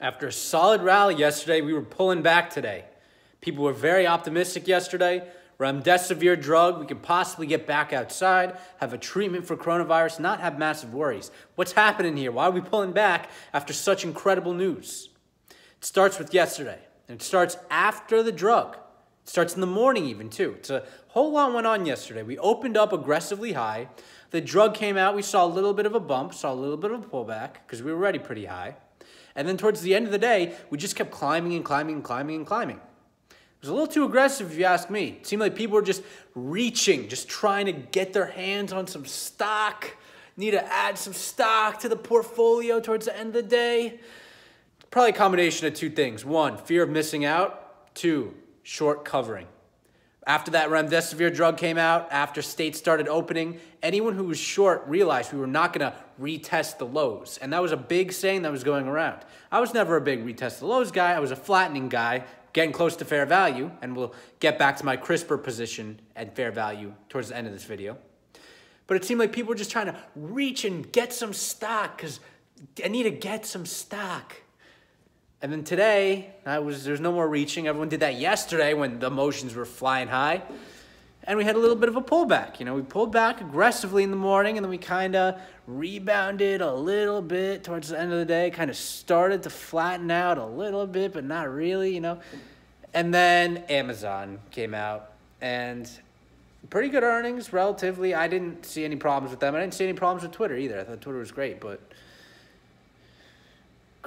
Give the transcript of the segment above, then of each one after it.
After a solid rally yesterday, we were pulling back today. People were very optimistic yesterday. Remdesivir drug, we could possibly get back outside, have a treatment for coronavirus, not have massive worries. What's happening here? Why are we pulling back after such incredible news? It starts with yesterday, and it starts after the drug. It starts in the morning, even too. It's a whole lot went on yesterday. We opened up aggressively high. The drug came out. We saw a little bit of a bump, saw a little bit of a pullback because we were already pretty high. And then towards the end of the day, we just kept climbing and climbing and climbing and climbing. It was a little too aggressive, if you ask me. It seemed like people were just reaching, just trying to get their hands on some stock, need to add some stock to the portfolio towards the end of the day. Probably a combination of two things. One, fear of missing out. Two, short covering. After that remdesivir drug came out, after states started opening, anyone who was short realized we were not going to retest the lows. And that was a big saying that was going around. I was never a big retest the lows guy. I was a flattening guy, getting close to fair value. And we'll get back to my CRISPR position at fair value towards the end of this video. But it seemed like people were just trying to reach and get some stock because I need to get some stock. And then today, I was there's no more reaching. Everyone did that yesterday when the emotions were flying high. And we had a little bit of a pullback. You know, we pulled back aggressively in the morning and then we kind of rebounded a little bit towards the end of the day, kind of started to flatten out a little bit, but not really, you know. And then Amazon came out and pretty good earnings relatively. I didn't see any problems with them. I didn't see any problems with Twitter either. I thought Twitter was great, but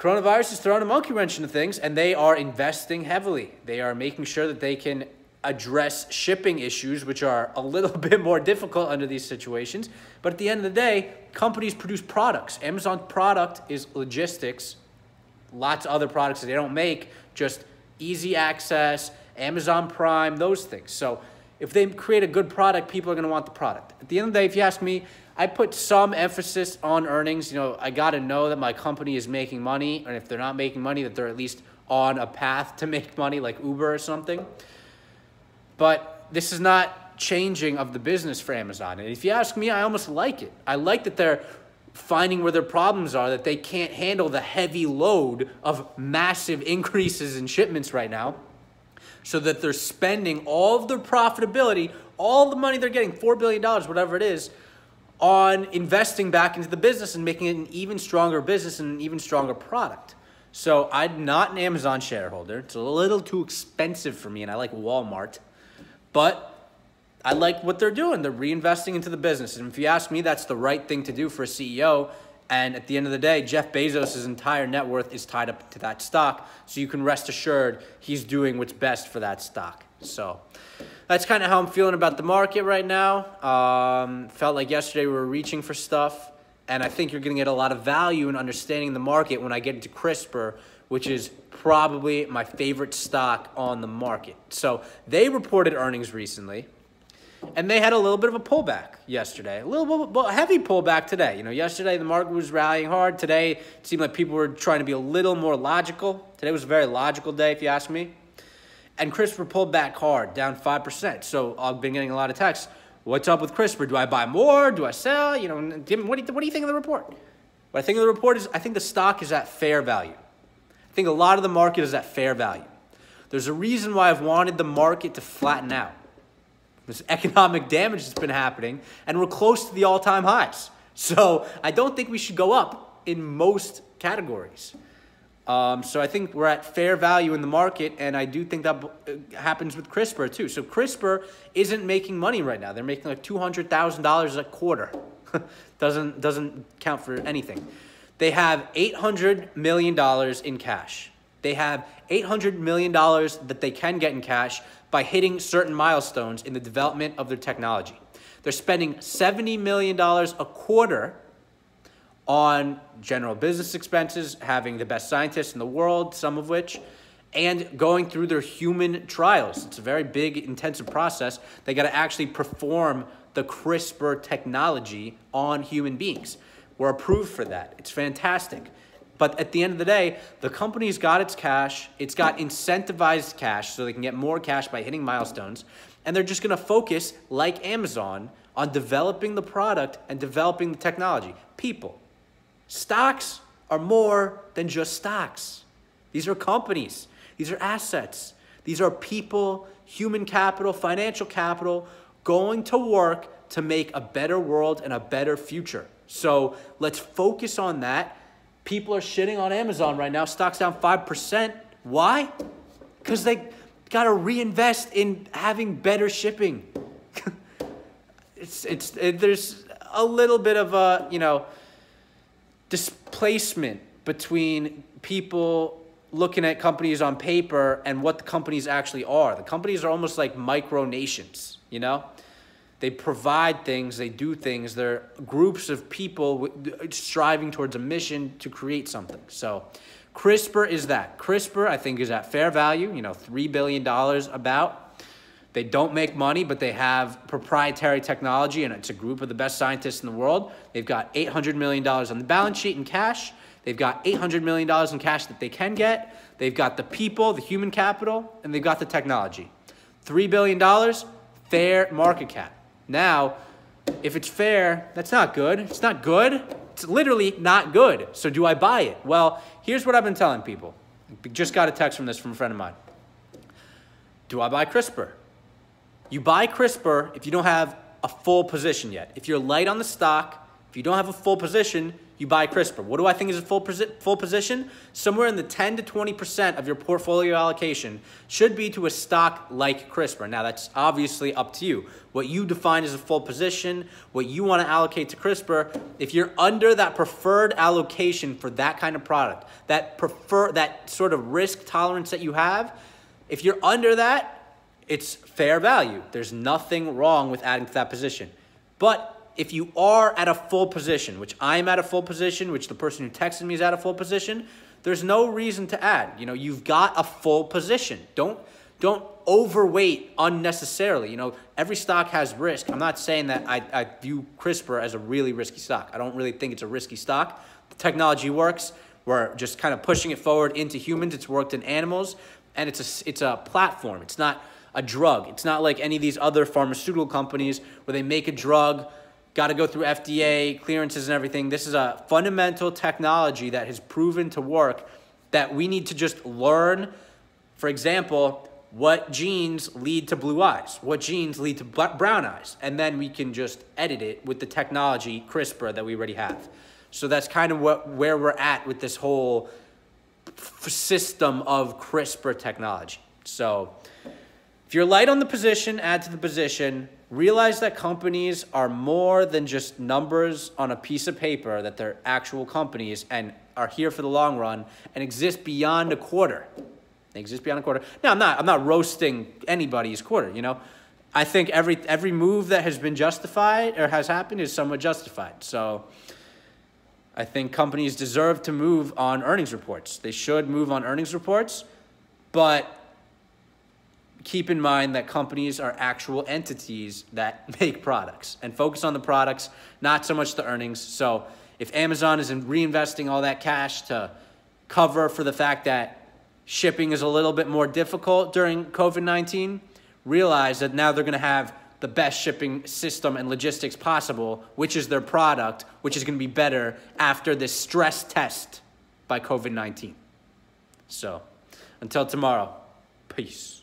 Coronavirus is throwing a monkey wrench into things, and they are investing heavily. They are making sure that they can address shipping issues, which are a little bit more difficult under these situations. But at the end of the day, companies produce products. Amazon's product is logistics, lots of other products that they don't make, just easy access, Amazon Prime, those things. So if they create a good product, people are going to want the product. At the end of the day, if you ask me, I put some emphasis on earnings. You know, I got to know that my company is making money, and if they're not making money, that they're at least on a path to make money, like Uber or something. But this is not changing of the business for Amazon. And if you ask me, I almost like it. I like that they're finding where their problems are, that they can't handle the heavy load of massive increases in shipments right now, so that they're spending all of their profitability, all the money they're getting, $4 billion, whatever it is, on investing back into the business and making it an even stronger business and an even stronger product. So I'm not an Amazon shareholder. It's a little too expensive for me, and I like Walmart. But I like what they're doing. They're reinvesting into the business. And if you ask me, that's the right thing to do for a CEO. And at the end of the day, Jeff Bezos' entire net worth is tied up to that stock. So you can rest assured he's doing what's best for that stock. So that's kind of how I'm feeling about the market right now. Um, felt like yesterday we were reaching for stuff, and I think you're going to get a lot of value in understanding the market when I get into CRISPR, which is probably my favorite stock on the market. So they reported earnings recently. And they had a little bit of a pullback yesterday, a little bit, a heavy pullback today. You know, yesterday the market was rallying hard. Today it seemed like people were trying to be a little more logical. Today was a very logical day, if you ask me. And CRISPR pulled back hard, down 5%. So I've been getting a lot of texts. What's up with CRISPR? Do I buy more? Do I sell? You know, what do you, what do you think of the report? What I think of the report is I think the stock is at fair value. I think a lot of the market is at fair value. There's a reason why I've wanted the market to flatten out. This economic damage that's been happening, and we're close to the all time highs. So I don't think we should go up in most categories. Um, so I think we're at fair value in the market, and I do think that uh, happens with CRISPR too. So CRISPR isn't making money right now; they're making like two hundred thousand dollars a quarter. doesn't doesn't count for anything. They have eight hundred million dollars in cash. They have eight hundred million dollars that they can get in cash by hitting certain milestones in the development of their technology. They're spending seventy million dollars a quarter on general business expenses, having the best scientists in the world, some of which, and going through their human trials. It's a very big, intensive process. They got to actually perform the CRISPR technology on human beings. We're approved for that. It's fantastic. But at the end of the day, the company's got its cash, it's got incentivized cash so they can get more cash by hitting milestones, and they're just gonna focus, like Amazon, on developing the product and developing the technology. People, Stocks are more than just stocks. These are companies. These are assets. These are people, human capital, financial capital going to work to make a better world and a better future. So let's focus on that. People are shitting on Amazon right now. Stock's down 5%. Why? Because they got to reinvest in having better shipping. it's, it's, it, there's a little bit of a, you know, displacement between people looking at companies on paper and what the companies actually are. The companies are almost like micro nations, you know? They provide things, they do things. They're groups of people striving towards a mission to create something. So, CRISPR is that. CRISPR, I think, is at fair value, you know, $3 billion about. They don't make money, but they have proprietary technology, and it's a group of the best scientists in the world. They've got $800 million on the balance sheet in cash. They've got $800 million in cash that they can get. They've got the people, the human capital, and they've got the technology. $3 billion, fair market cap. Now, if it's fair, that's not good. It's not good. It's literally not good. So do I buy it? Well, here's what I've been telling people. Just got a text from this from a friend of mine. Do I buy CRISPR? You buy CRISPR if you don't have a full position yet. If you're light on the stock, if you don't have a full position, you buy CRISPR. What do I think is a full, full position? Somewhere in the 10 to 20% of your portfolio allocation should be to a stock like CRISPR. Now, that's obviously up to you. What you define as a full position, what you want to allocate to CRISPR, if you're under that preferred allocation for that kind of product, that prefer that sort of risk tolerance that you have, if you're under that, it's fair value. There's nothing wrong with adding to that position. But if you are at a full position, which I'm at a full position, which the person who texted me is at a full position, there's no reason to add. You know, you've got a full position. Don't don't overweight unnecessarily. You know, every stock has risk. I'm not saying that I, I view CRISPR as a really risky stock. I don't really think it's a risky stock. The technology works. We're just kind of pushing it forward into humans. It's worked in animals, and it's a it's a platform. It's not a drug. It's not like any of these other pharmaceutical companies where they make a drug got to go through FDA clearances and everything. This is a fundamental technology that has proven to work that we need to just learn. For example, what genes lead to blue eyes, what genes lead to brown eyes, and then we can just edit it with the technology CRISPR that we already have. So that's kind of what where we're at with this whole system of CRISPR technology. So if you're light on the position, add to the position. Realize that companies are more than just numbers on a piece of paper, that they're actual companies and are here for the long run and exist beyond a quarter. They exist beyond a quarter. Now, I'm not, I'm not roasting anybody's quarter, you know. I think every, every move that has been justified or has happened is somewhat justified. So I think companies deserve to move on earnings reports. They should move on earnings reports, but keep in mind that companies are actual entities that make products and focus on the products, not so much the earnings. So if Amazon is reinvesting all that cash to cover for the fact that shipping is a little bit more difficult during COVID 19, realize that now they're going to have the best shipping system and logistics possible, which is their product, which is going to be better after this stress test by COVID 19. So until tomorrow, peace.